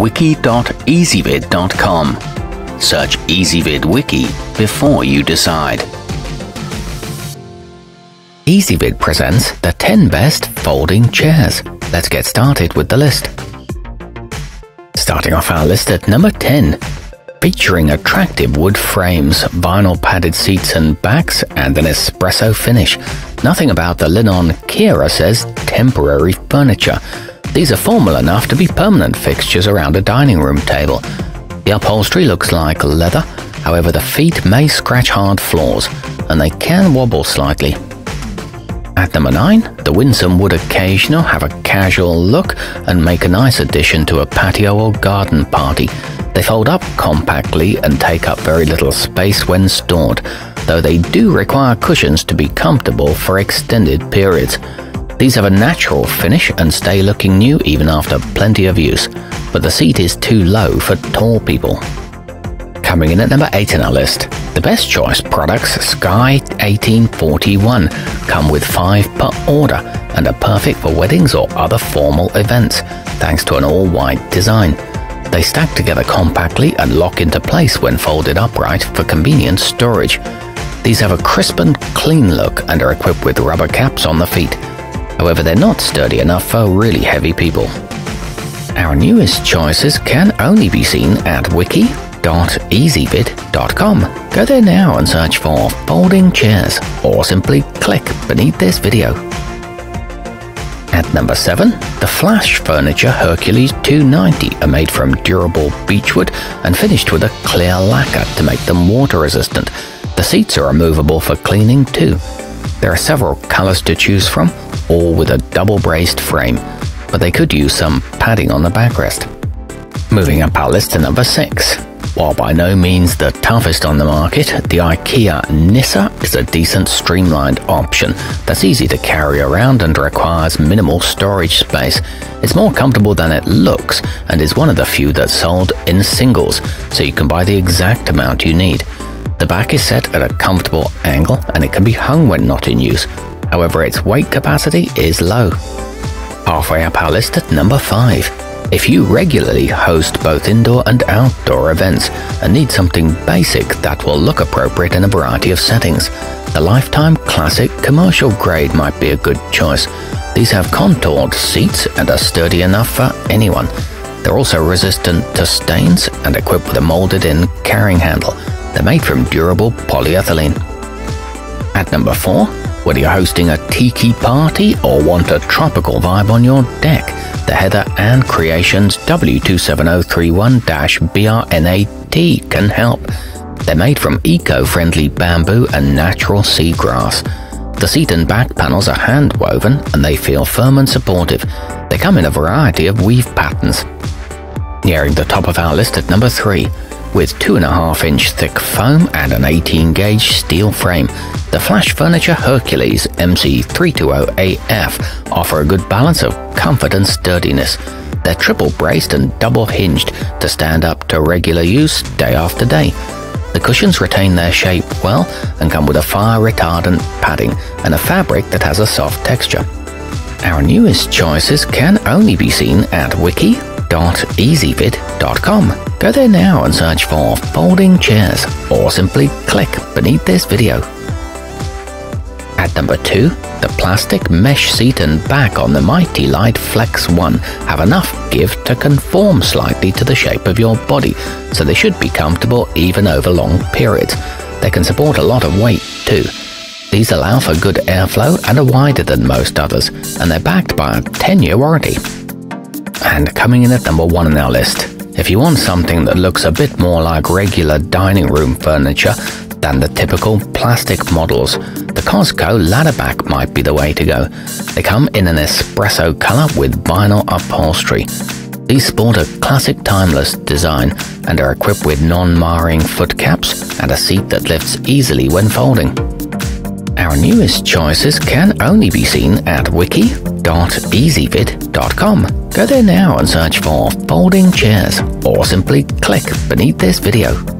wiki.ezvid.com. Search Ezvid Wiki before you decide. Ezvid presents the 10 best folding chairs. Let's get started with the list. Starting off our list at number 10, featuring attractive wood frames, vinyl padded seats and backs, and an espresso finish. Nothing about the Linon Keira says temporary furniture. These are formal enough to be permanent fixtures around a dining room table. The upholstery looks like leather, however the feet may scratch hard floors, and they can wobble slightly. At number 9, the winsome wood occasional have a casual look and make a nice addition to a patio or garden party. They fold up compactly and take up very little space when stored, though they do require cushions to be comfortable for extended periods. These have a natural finish and stay looking new even after plenty of use, but the seat is too low for tall people. Coming in at number 8 in our list, the best choice products Sky 1841 come with 5 per order and are perfect for weddings or other formal events, thanks to an all-white design. They stack together compactly and lock into place when folded upright for convenient storage. These have a crisp and clean look and are equipped with rubber caps on the feet. However, they're not sturdy enough for really heavy people. Our newest choices can only be seen at wiki.ezvid.com. Go there now and search for folding chairs or simply click beneath this video. At number 7, the Flash Furniture Hercules 290 are made from durable beechwood and finished with a clear lacquer to make them water resistant. The seats are removable for cleaning too. There are several colors to choose from, all with a double braced frame, but they could use some padding on the backrest. Moving up our list to number 6, while by no means the toughest on the market, the IKEA Nisse is a decent streamlined option that's easy to carry around and requires minimal storage space. It's more comfortable than it looks and is one of the few that's sold in singles, so you can buy the exact amount you need. The back is set at a comfortable angle and it can be hung when not in use. However, its weight capacity is low. Halfway up our list at number 5. If you regularly host both indoor and outdoor events and need something basic that will look appropriate in a variety of settings, the Lifetime Classic Commercial Grade might be a good choice. These have contoured seats and are sturdy enough for anyone. They're also resistant to stains and equipped with a molded-in carrying handle. They're made from durable polyethylene. At number 4, whether you're hosting a tiki party or want a tropical vibe on your deck, the Heather Ann Creations W27031-BRNAT can help. They're made from eco-friendly bamboo and natural seagrass. The seat and back panels are hand woven and they feel firm and supportive. They come in a variety of weave patterns. Nearing the top of our list at number 3, with 2.5 inch thick foam and an 18 gauge steel frame, the Flash Furniture Hercules MC320AF offer a good balance of comfort and sturdiness. They're triple braced and double hinged to stand up to regular use day after day. The cushions retain their shape well and come with a fire retardant padding and a fabric that has a soft texture. Our newest choices can only be seen at wiki.ezvid.com. Go there now and search for folding chairs or simply click beneath this video. At number 2, the plastic mesh seat and back on the Mity-Lite Flex 1 have enough give to conform slightly to the shape of your body, so they should be comfortable even over long periods. They can support a lot of weight too. These allow for good airflow and are wider than most others, and they're backed by a 10-year warranty. And coming in at number 1 on our list, if you want something that looks a bit more like regular dining room furniture than the typical plastic models, the Cosco ladderback might be the way to go. They come in an espresso color with vinyl upholstery. These sport a classic timeless design and are equipped with non-marring foot caps and a seat that lifts easily when folding. Our newest choices can only be seen at wiki.ezvid.com. Go there now and search for folding chairs or simply click beneath this video.